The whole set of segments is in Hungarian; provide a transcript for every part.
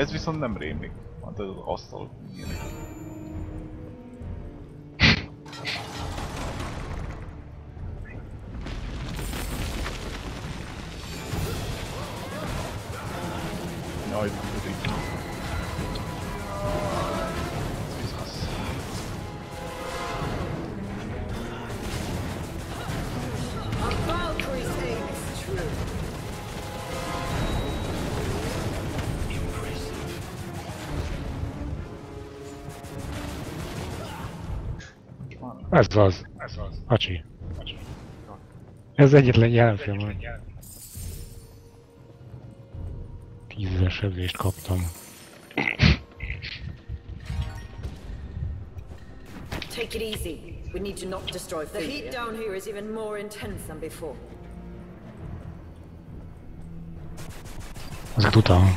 Ez viszont nem rémlik. Hát ez az asztal. Ilyenek. Ez az. Ez az. Acsi. Ez egyetlen jelenfilm, hogy tízezer sebzést kaptam. Take it easy. We need to not destroy The heat down here is even more intense than before. Az utam.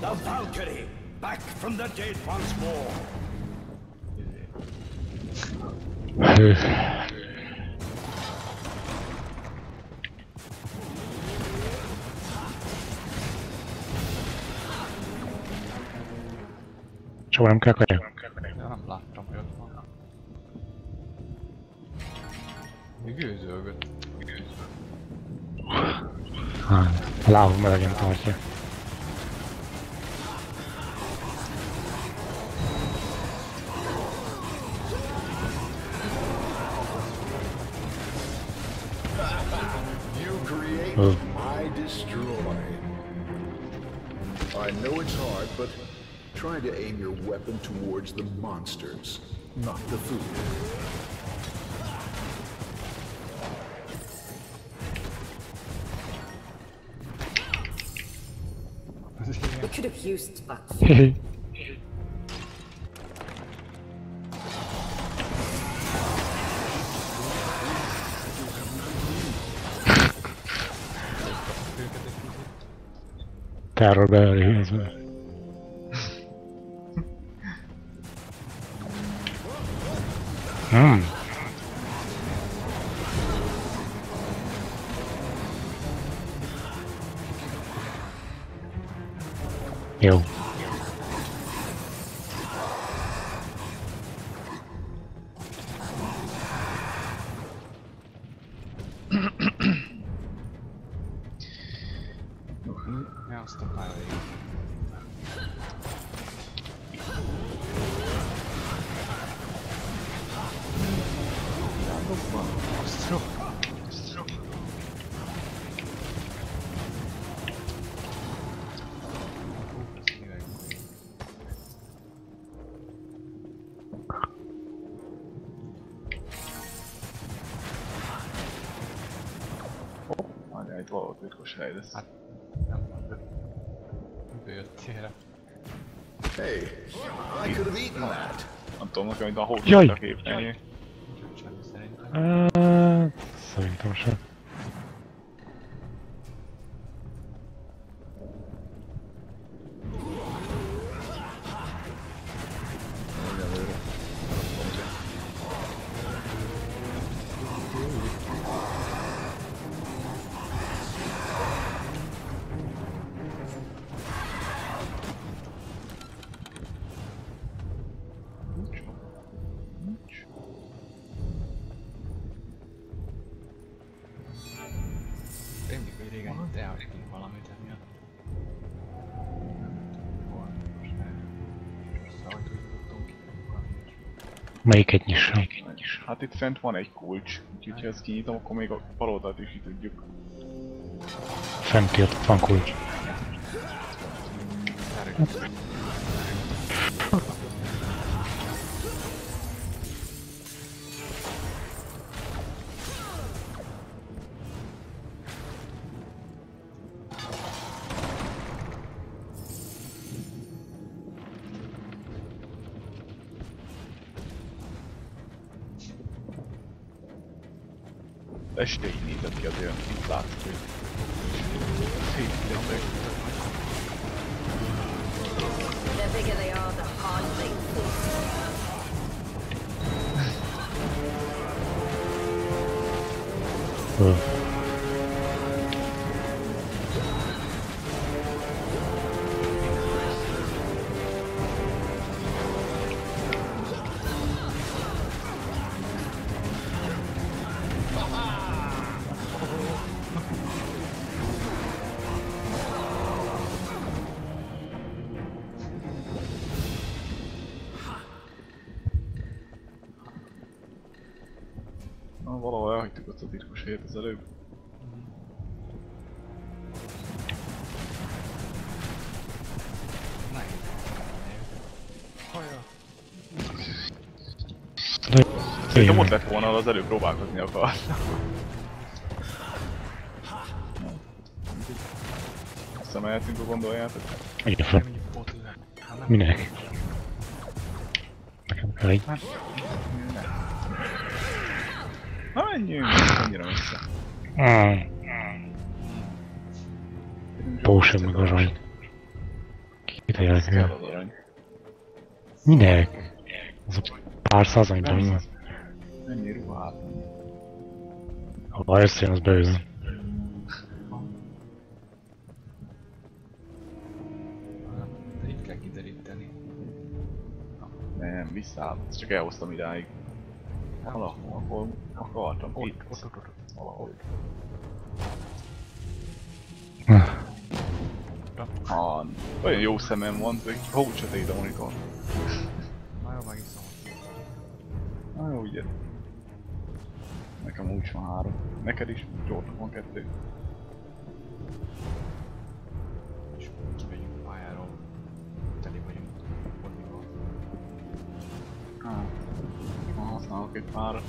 The Valkyrie, back from the dead once more. Czołem kakle. Ne nem láttam jött van. Gőzölgött. Lábam melegem. You create, Oh. I destroy. I know it's hard, but try to aim your weapon towards the monsters, not the food. We could have used that. terrorbe it? Hmm. stockpiling. Load, mit wahrscheinlich. Jöttél? Hey, I could have eaten that. Nem tudom, nekem itt a Jaj! a. Uh, szerintem sem. Melyiket nyissam? Hát itt fent van egy kulcs, úgyhogy ha ezt kinyitom, akkor még a bal oldalt is ki tudjuk. Fent jött, van kulcs. este Verstehe nicht, dass ich also irgendwie Platz bin. The bigger they are, the harder they fall. Na, valahol elhagytuk azt a titkos helyet az előbb. Szerintem ott lett volna, az előbb próbálkozni akart. Szemelhetünk a gondoljátok? Igen, ott nem. Minek? Nekem kell egy. Menjünk, annyira messze. Mm. Potion meg arany. Kitejek Kell el. Minek? Az a pár száz anyban van. Ennyi ruhát. Ha összejön, az beőzöm. Nem, visszaáll. Ezt csak elhoztam idáig. Valahol, ahol akartam. Ott, Itt. ott, ott, ott. Valahogy. Ah, Ah, olyan jó szemem van, hogy hogy sötét a monitor. Na jó, megiszom. Na jó, ugye. Nekem úgy van három. Neked is, Gyorsan van kettő. És kimegyünk pályáról. Teli vagyunk. Ott mi van. Hát, ha használok egy párat.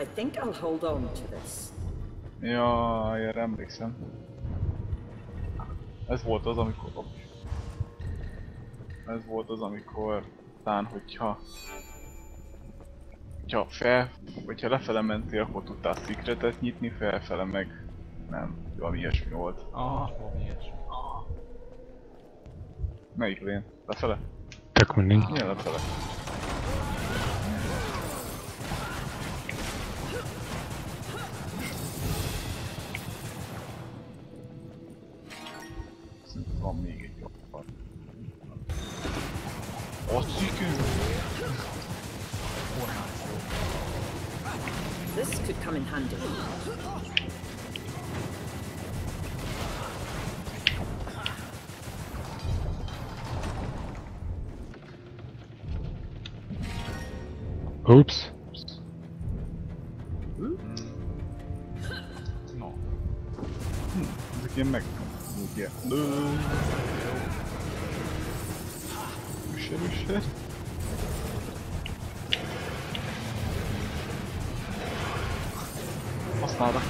I think I'll hold on to this. Ja, erre emlékszem. Ez volt az, amikor... Ez volt az, amikor... Tán, hogyha Hogyha fel... Hogyha lefele mentél, akkor tudtál secretet nyitni, felfele meg... Nem, valami ilyesmi volt. Ah, valami ilyesmi. Melyik lén? Lefele? tök mindegy. Milyen lefele? Szerintem van még in handy. Oops. No. Ezek ilyen meg... Úgy. Lő. Üsse, üsse. father.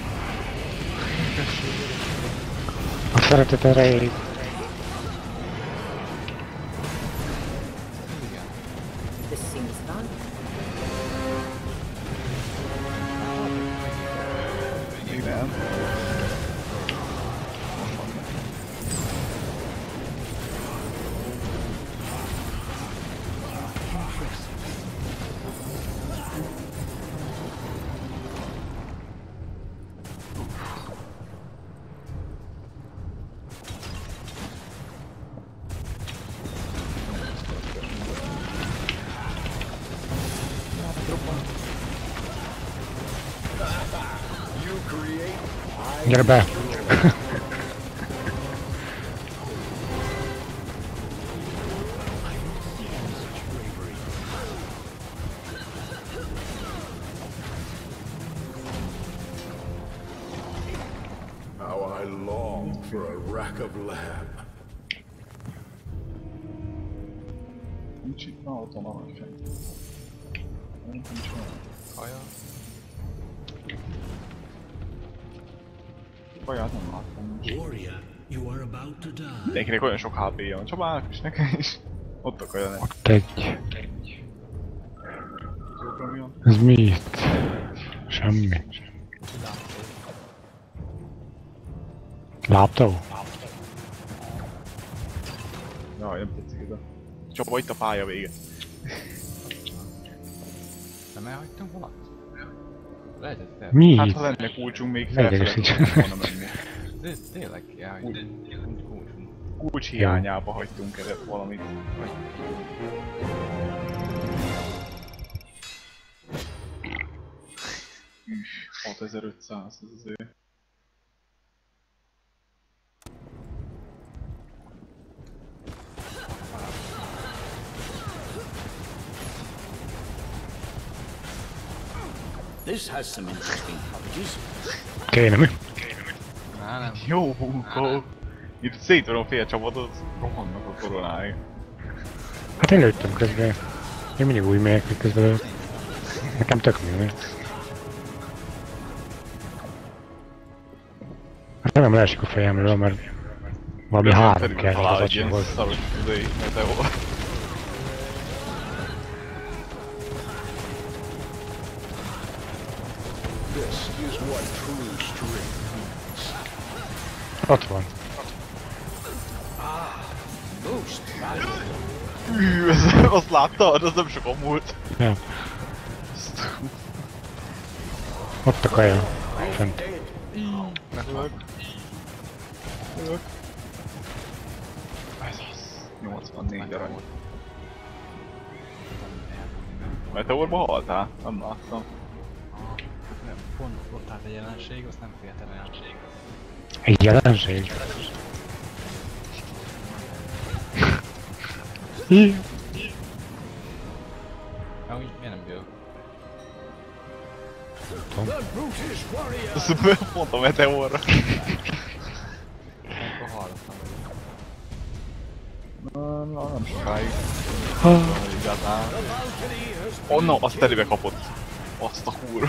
Otwarte te raili. This seems Get it back. How I long for a rack of lamb. No, kaját nem láttam. Warrior, you are about to die. Mindenkinek olyan sok HP-ja van, Csabának is, nekem is. Ott a kaja nem. Ott egy. Ez mi itt? Semmi. Láptó? Jaj, nem tetszik ez a... Csaba, itt a pálya vége. Nem elhagytam valamit? Mi Hát ha lenne kulcsunk, még felfelé volna menni. De tényleg, de úgy kulcsunk. Kulcs hiányába hagytunk el valamit. Üss, 6500 ez azért. This has some interesting properties. Kéne mi? Á, nem. Jó munkó! Itt szétverom fél csapatot, rohannak a koronáig. Hát én lőttem közben. Én mindig úgy megyek, hogy közben lőtt. Nekem tök mindegy. Hát nem leesik a fejemről, mert valami három kell az acsihoz. szaros This is what true strength means. Ott van. Ah, most valuable. Hű, ez, azt láttad? Az nem sokan múlt. Ja. Ott a kaja. Fent. Ülök. Ülök. Ez az. 84 arany. Meteorba haltál? Nem láttam. Pont ott állt egy jelenség, azt nem féltem jelenség. Egy jelenség. Ja, úgy miért nem jön? The brutish warrior. Ez pont a meteorra. Akkor hallottam, Na, na, nem sokáig. Igazán. Onnan azt telibe kapott. Azt a kurva.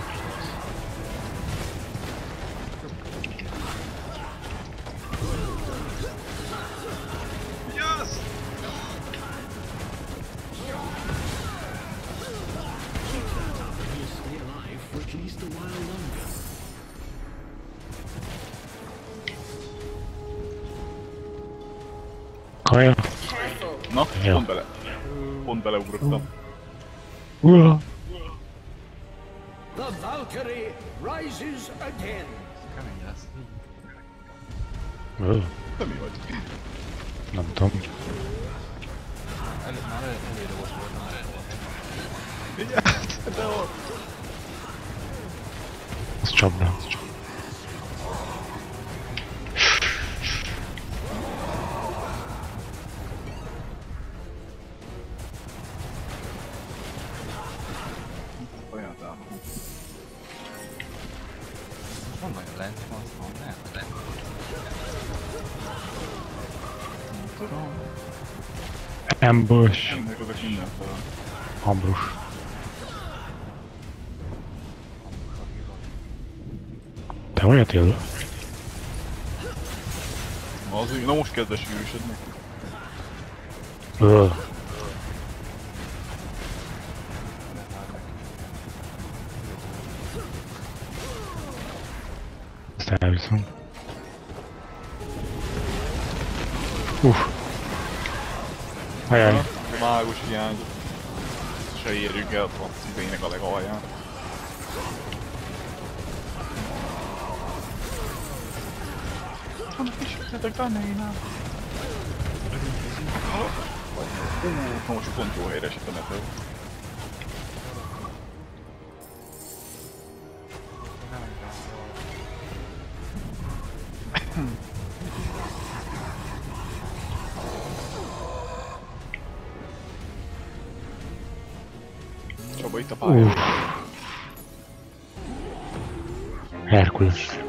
Mario? No, yeah. pondele. Pondele. Ura! The Valkyrie rises again. Ura. Te mi vagy? Nem tudom. Előtt már előre volt, már Van nagyon lent, van, van, nem, lent. Tudom. Ambush. Ambush. Te vagy a Tilda? Az úgy, na most kezd sűrűsödni. Ö. Elviszem. Uff. Ajaj. A mágus hiányzott. Se érjük el a szívének a legalján. Ismertetek benneinál. Ú, na most pont jó helyre esett a meteor. Çok boyutta então, para. Hércules.